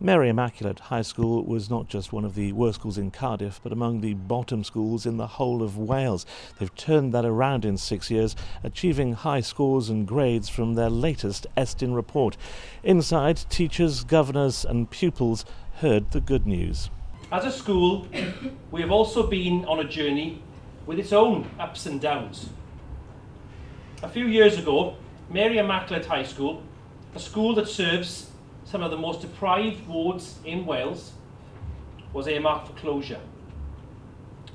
Mary Immaculate High School was not just one of the worst schools in Cardiff, but among the bottom schools in the whole of Wales. They've turned that around in six years, achieving high scores and grades from their latest Estyn report. Inside, teachers, governors, and pupils heard the good news. As a school, we have also been on a journey with its own ups and downs. A few years ago, Mary Immaculate High School, a school that serves some of the most deprived wards in Wales was earmarked for closure.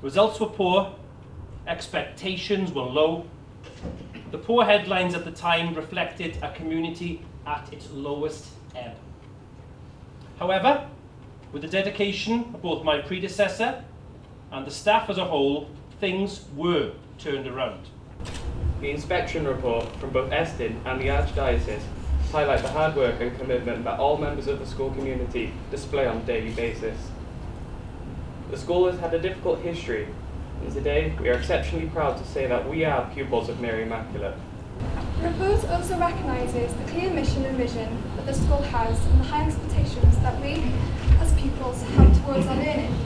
Results were poor, expectations were low. The poor headlines at the time reflected a community at its lowest ebb. However, with the dedication of both my predecessor and the staff as a whole, things were turned around. The inspection report from both Estyn and the Archdiocese highlight the hard work and commitment that all members of the school community display on a daily basis. The school has had a difficult history, and today we are exceptionally proud to say that we are pupils of Mary Immaculate. The report also recognises the clear mission and vision that the school has and the high expectations that we, as pupils, have towards our learning.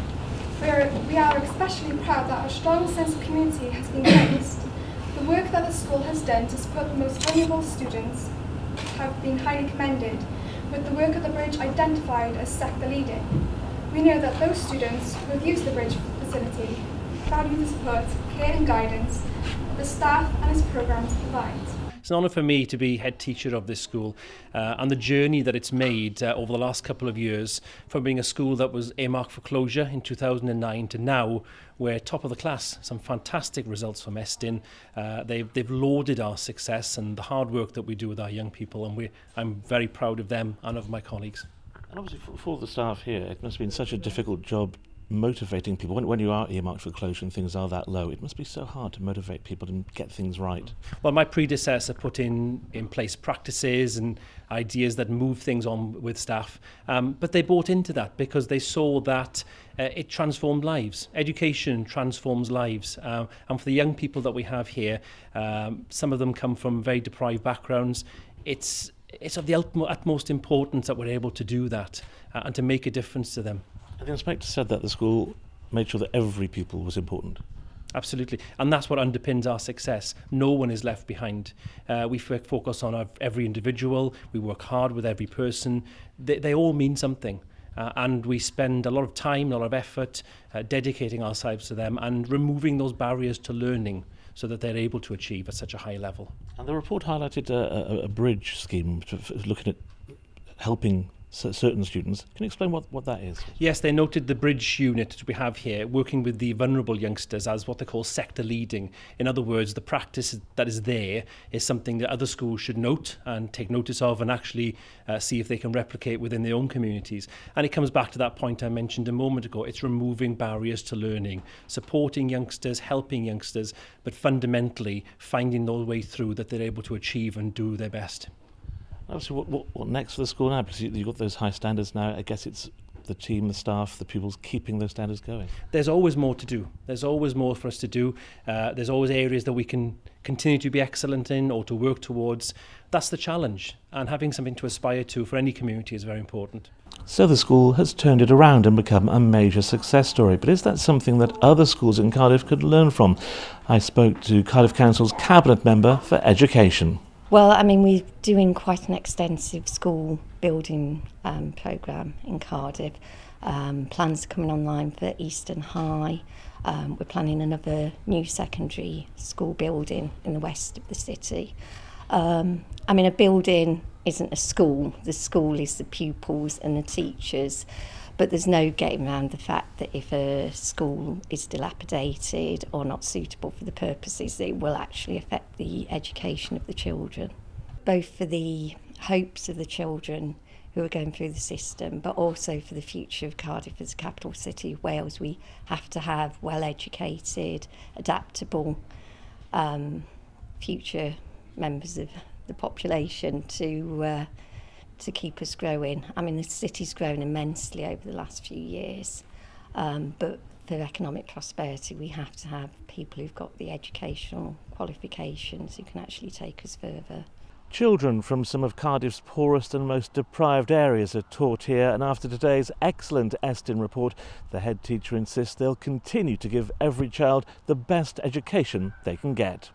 We are, we are especially proud that a strong sense of community has been raised. The work that the school has done to support the most vulnerable students have been highly commended, with the work of the bridge identified as sector leading. We know that those students who have used the bridge facility value the support, care and guidance the staff and its programmes provide. It's an honour for me to be head teacher of this school uh, and the journey that it's made uh, over the last couple of years from being a school that was earmarked for closure in 2009 to now we're top of the class, some fantastic results from Estin. Uh, they've, they've lauded our success and the hard work that we do with our young people and we, I'm very proud of them and of my colleagues. And obviously for, for the staff here, it must have been such a difficult job motivating people. When, when you are earmarked for closure and things are that low it must be so hard to motivate people and get things right. Well my predecessor put in in place practices and ideas that move things on with staff. Um, but they bought into that because they saw that uh, it transformed lives. Education transforms lives. Uh, and for the young people that we have here um, some of them come from very deprived backgrounds. It's it's of the utmost importance that we're able to do that uh, and to make a difference to them. The inspector said that the school made sure that every pupil was important. Absolutely. And that's what underpins our success. No one is left behind. Uh, we focus on our, every individual. We work hard with every person. They, they all mean something. Uh, and we spend a lot of time, a lot of effort uh, dedicating ourselves to them and removing those barriers to learning so that they're able to achieve at such a high level. And the report highlighted a, a, a bridge scheme looking at helping certain students. Can you explain what, what that is? Yes, they noted the bridge unit that we have here, working with the vulnerable youngsters as what they call sector leading. In other words, the practice that is there is something that other schools should note and take notice of and actually uh, see if they can replicate within their own communities. And it comes back to that point I mentioned a moment ago. It's removing barriers to learning, supporting youngsters, helping youngsters, but fundamentally finding their way through that they're able to achieve and do their best. Obviously, what, what, what next for the school now? Because you've got those high standards now. I guess it's the team, the staff, the pupils keeping those standards going? There's always more to do. There's always more for us to do. Uh, there's always areas that we can continue to be excellent in or to work towards. That's the challenge. And having something to aspire to for any community is very important. So the school has turned it around and become a major success story. But is that something that other schools in Cardiff could learn from? I spoke to Cardiff Council's Cabinet Member for Education. Well, I mean, we're doing quite an extensive school building um, programme in Cardiff. Um, plans are coming online for Eastern High. Um, we're planning another new secondary school building in the west of the city. Um, I mean, a building isn't a school. The school is the pupils and the teachers. But there's no getting around the fact that if a school is dilapidated or not suitable for the purposes, it will actually affect the education of the children, both for the hopes of the children who are going through the system, but also for the future of Cardiff as a capital city of Wales. We have to have well educated, adaptable um, future members of the population to. Uh, to keep us growing. I mean, the city's grown immensely over the last few years, um, but for economic prosperity, we have to have people who've got the educational qualifications who can actually take us further. Children from some of Cardiff's poorest and most deprived areas are taught here, and after today's excellent Estyn report, the head teacher insists they'll continue to give every child the best education they can get.